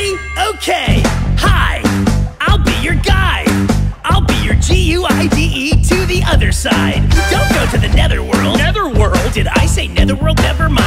Ready? Okay. Hi, I'll be your guide. I'll be your G U I D E to the other side. Don't go to the netherworld. Netherworld? Did I say netherworld? Never mind.